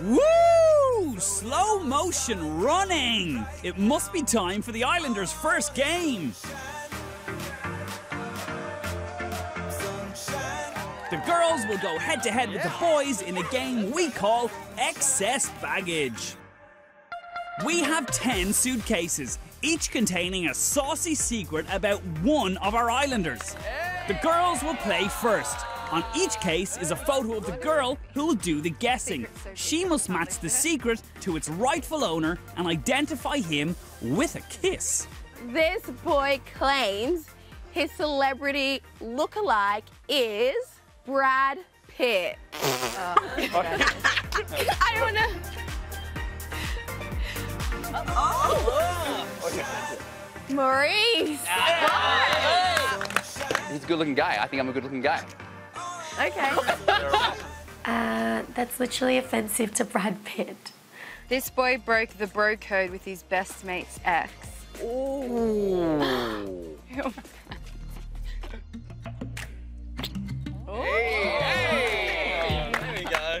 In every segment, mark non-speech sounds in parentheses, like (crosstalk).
Woo! Slow motion running. It must be time for the Islanders' first game. The girls will go head to head with the boys in a game we call Excess Baggage. We have 10 suitcases, each containing a saucy secret about one of our islanders. The girls will play first. On each case is a photo of the girl who will do the guessing. She must match the secret to its rightful owner and identify him with a kiss. This boy claims his celebrity look-alike is Brad Pitt. (laughs) I don't know. Oh. Maurice. He's a good looking guy. I think I'm a good looking guy. Okay. (laughs) Uh, that's literally offensive to Brad Pitt. This boy broke the bro code with his best mate's ex. There we go.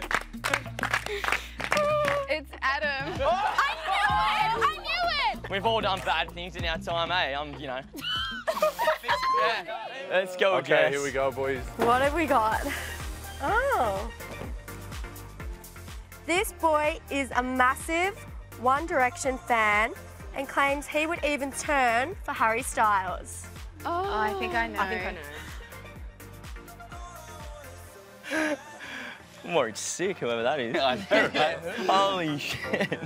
It's Adam. I knew it! I knew it! We've all done bad things in our time, eh? I'm, you know. Yeah. (laughs) Let's go, Okay, Jess. here we go, boys. What have we got? Oh. This boy is a massive One Direction fan and claims he would even turn for Harry Styles. Oh, I think I know. I think I know. (laughs) I'm worried sick, whoever that is. (laughs) I know, right? Holy shit.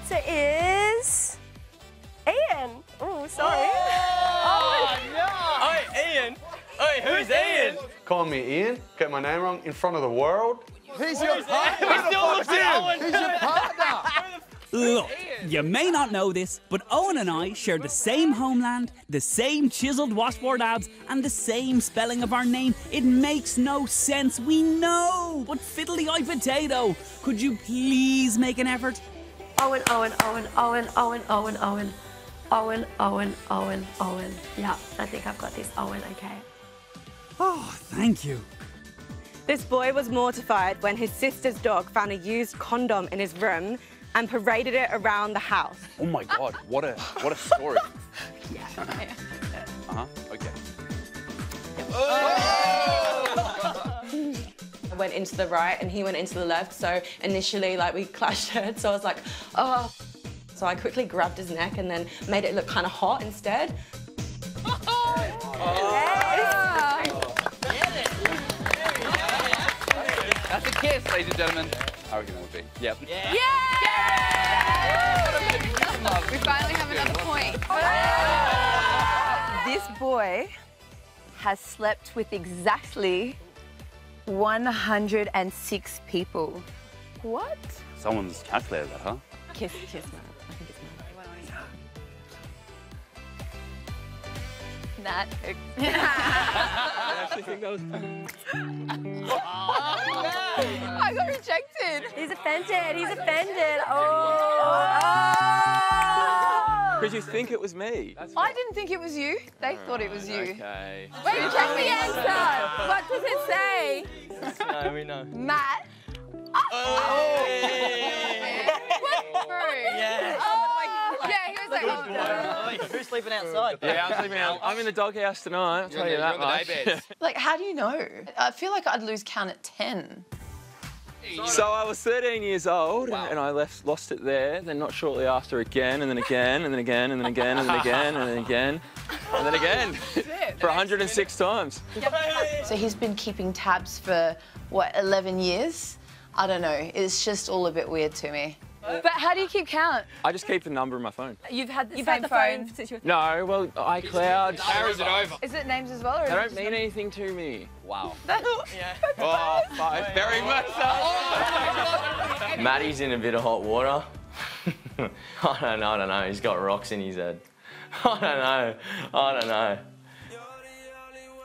Answer is Ian. Oh, sorry. Oh, no. Oi, Ian. Oi, who's Ian? Call me Ian. Get my name wrong in front of the world. He's your We partner. still look at Eoghan. He's your partner. Look, you may not know this, but Eoghan and I share the same homeland, the same chiseled washboard abs, and the same spelling of our name. It makes no sense, we know. But fiddly eye potato, could you please make an effort? Eoghan, Eoghan, Eoghan, Eoghan, Eoghan, Eoghan, Eoghan. Eoghan, Eoghan, Eoghan, Eoghan. Yeah, I think I've got this. Eoghan, okay. Oh, thank you. This boy was mortified when his sister's dog found a used condom in his room and paraded it around the house. Oh my god, what a what a story. yeah. Uh huh. Okay. I went into the right and he went into the left. So initially, like we (laughs) clashed heads. So I was like, oh. So I quickly grabbed his neck and then made it look kind of hot instead. That's a kiss, ladies and gentlemen. I reckon that would be. Yep. Yeah! We finally have another point. This boy has slept with exactly 106 people. What? Someone's calculated that, huh? Kiss, kiss, man. I think it's mine. That. (laughs) (laughs) I actually think that was. (laughs) I got rejected. He's offended. He's offended. Oh. oh. Did you think it was me? I didn't think it was you. They thought it was you. Okay. Wait, check the answer. What does it say? No, we know. Matt. Oh! (laughs) Yeah. Yeah. Yeah, he was like, oh, no. Who's sleeping outside? Yeah, I'm sleeping out. I'm in the doghouse tonight. I'll tell you that much. Like, how do you know? I feel like I'd lose count at 10. So I was 13 years old, and I left, lost it there. Then not shortly after, again, and then again, and then again, and then again, and then again, and then again, and then again, (laughs) for 106 times. So he's been keeping tabs for, what, 11 years? I don't know. It's just all a bit weird to me. But how do you keep count? I just keep the number in my phone. You've had the You've same had the phone. phone. since you were. No, well, iCloud. Carries it over. Is it names as well? Or They is it don't mean numbers? anything to me. Wow. (laughs) Oh, (laughs) yeah. Oh, five. Very much so. (laughs) Matty's in a bit of hot water. I don't know, I don't know. He's got rocks in his head. I don't know. I don't know.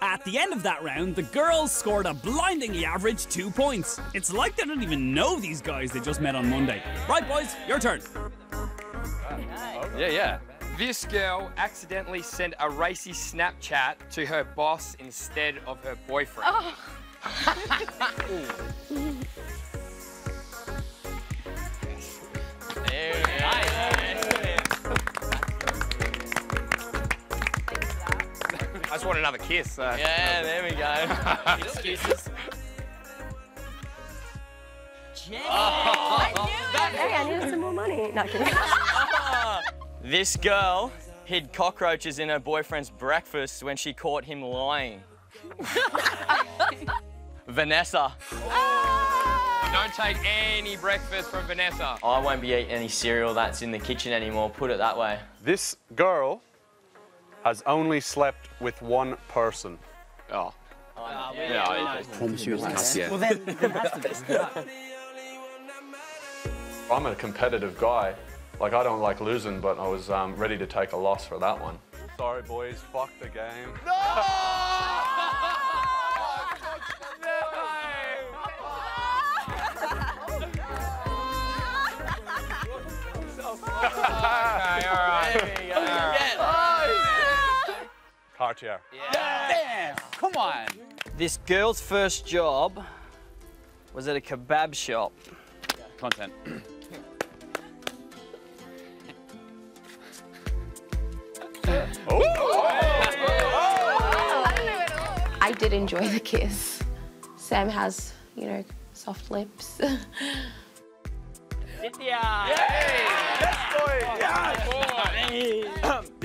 At the end of that round, the girls scored a blindingly average two points. It's like they don't even know these guys they just met on Monday. Right, boys, your turn. Yeah, yeah. This girl accidentally sent a racy Snapchat to her boss instead of her boyfriend. Oh. (laughs) I just want another kiss. So. Yeah, there we go. (laughs) Excuses. Oh. Hey, I needed some more money. Not kidding. (laughs) This girl hid cockroaches in her boyfriend's breakfast when she caught him lying. (laughs) Vanessa. Ah! Don't take any breakfast from Vanessa. I won't be eating any cereal that's in the kitchen anymore, put it that way. This girl has only slept with one person. Oh. Yeah, promise you yeah. Well, then, then that's the I'm a competitive guy. Like, I don't like losing, but I was um, ready to take a loss for that one. Sorry, boys. Fuck the game. (laughs) okay, all right. Cartier. Damn! Come on. This girl's first job was at a kebab shop. Content. I did enjoy the kiss. Sam has, you know, soft lips.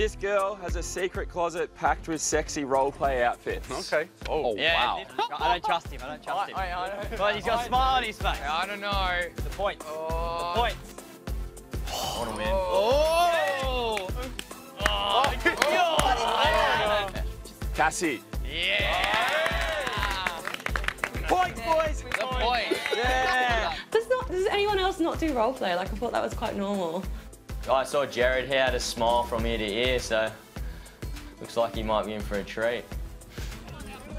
This girl has a secret closet packed with sexy roleplay outfits. Okay. Oh, oh wow. (laughs) I don't trust him. I don't trust him. I, I, I, But he's got a smile on his face. I don't know. The point. Oh. The point. What a win. Oh. oh. oh. oh. oh. Cassie. Yeah! Points, boys. The point. Yeah. Does not does anyone else not do role play? Like I thought that was quite normal. Oh, I saw Gerard, he had a smile from ear to ear, so looks like he might be in for a treat.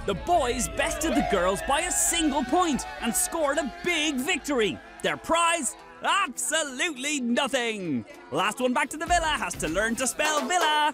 The boys bested the girls by a single point and scored a big victory. Their prize? Absolutely nothing. Last one back to the villa has to learn to spell villa.